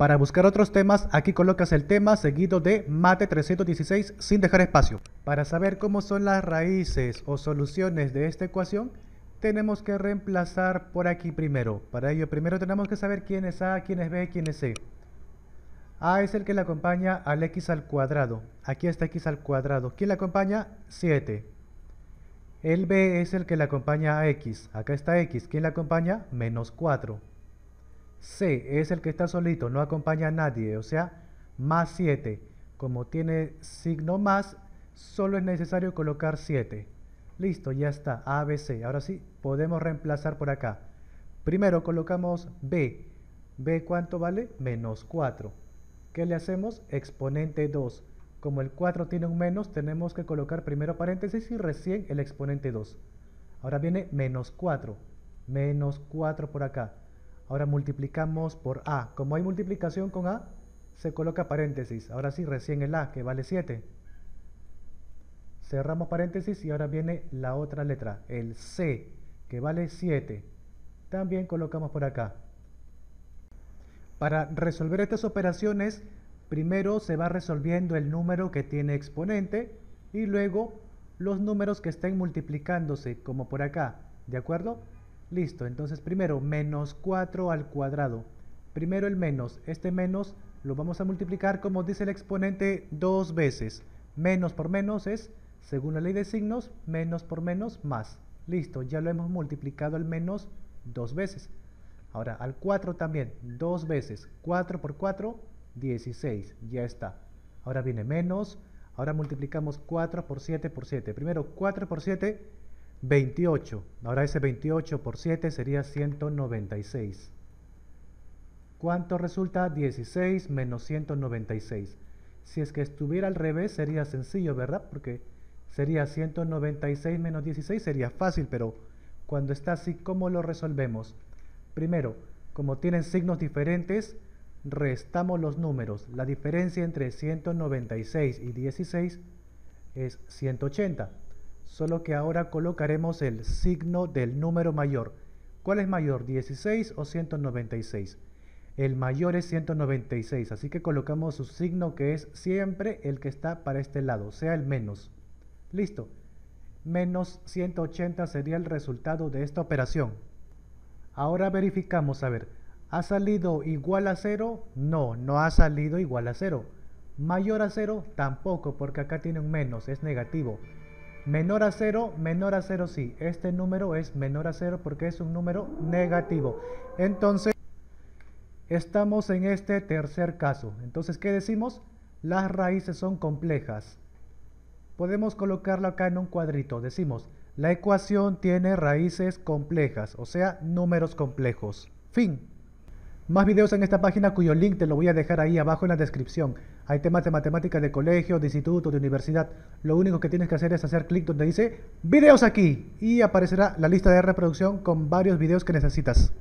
Para buscar otros temas, aquí colocas el tema seguido de mate 316 sin dejar espacio. Para saber cómo son las raíces o soluciones de esta ecuación, tenemos que reemplazar por aquí primero. Para ello, primero tenemos que saber quién es A, quién es B, quién es C. A es el que le acompaña al x al cuadrado. Aquí está x al cuadrado. ¿Quién le acompaña? 7. El B es el que le acompaña a x. Acá está x. ¿Quién le acompaña? Menos 4. C es el que está solito, no acompaña a nadie, o sea, más 7. Como tiene signo más, solo es necesario colocar 7. Listo, ya está, A, B, C. Ahora sí, podemos reemplazar por acá. Primero colocamos B. ¿B cuánto vale? Menos 4. ¿Qué le hacemos? Exponente 2. Como el 4 tiene un menos, tenemos que colocar primero paréntesis y recién el exponente 2. Ahora viene menos 4. Menos 4 por acá. Ahora multiplicamos por A. Como hay multiplicación con A, se coloca paréntesis. Ahora sí, recién el A, que vale 7. Cerramos paréntesis y ahora viene la otra letra, el C, que vale 7. También colocamos por acá. Para resolver estas operaciones, primero se va resolviendo el número que tiene exponente y luego los números que estén multiplicándose, como por acá, ¿de acuerdo? Listo, entonces primero menos 4 al cuadrado. Primero el menos, este menos lo vamos a multiplicar como dice el exponente dos veces. Menos por menos es, según la ley de signos, menos por menos más. Listo, ya lo hemos multiplicado el menos dos veces. Ahora, al 4 también, dos veces. 4 por 4, 16. Ya está. Ahora viene menos. Ahora multiplicamos 4 por 7 por 7. Primero, 4 por 7, 28. Ahora ese 28 por 7 sería 196. ¿Cuánto resulta? 16 menos 196. Si es que estuviera al revés sería sencillo, ¿verdad? Porque sería 196 menos 16, sería fácil, pero cuando está así, ¿cómo lo resolvemos? Primero, como tienen signos diferentes, restamos los números. La diferencia entre 196 y 16 es 180. Solo que ahora colocaremos el signo del número mayor. ¿Cuál es mayor, 16 o 196? El mayor es 196, así que colocamos su signo que es siempre el que está para este lado, sea el menos. Listo. Menos 180 sería el resultado de esta operación. Ahora verificamos, a ver, ¿ha salido igual a 0? No, no ha salido igual a 0. Mayor a 0? Tampoco, porque acá tiene un menos, es negativo. Menor a 0, menor a 0 sí. Este número es menor a 0 porque es un número negativo. Entonces, estamos en este tercer caso. Entonces, ¿qué decimos? Las raíces son complejas. Podemos colocarlo acá en un cuadrito. Decimos, la ecuación tiene raíces complejas, o sea, números complejos. Fin. Más videos en esta página cuyo link te lo voy a dejar ahí abajo en la descripción. Hay temas de matemáticas de colegio, de instituto, de universidad. Lo único que tienes que hacer es hacer clic donde dice videos aquí y aparecerá la lista de reproducción con varios videos que necesitas.